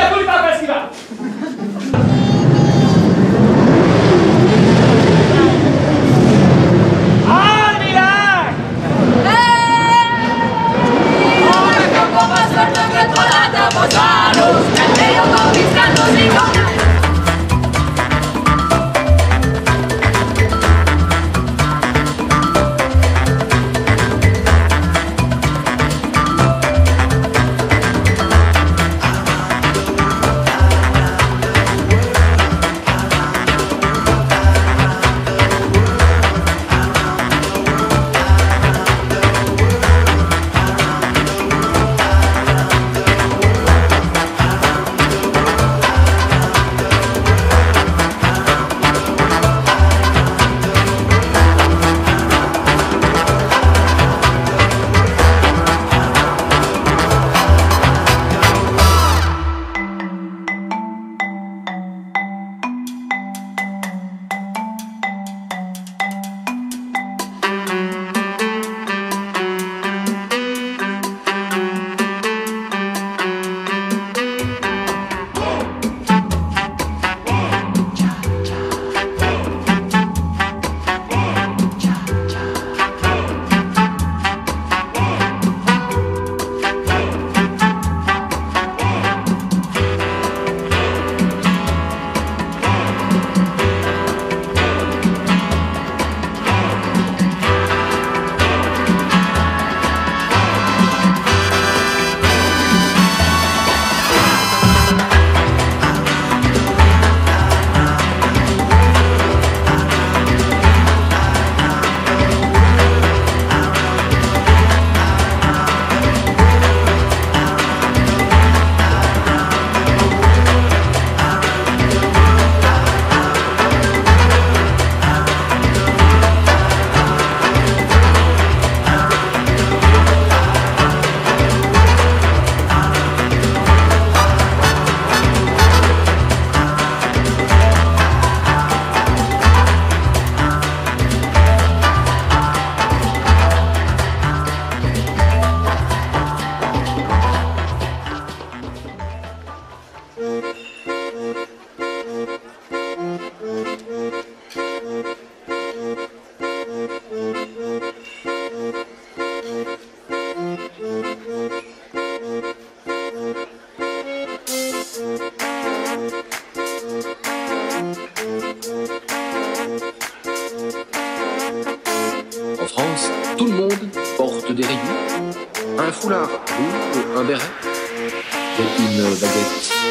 Minha culpa vai esquivar! Foulard rouge, un béret? Et une baguette.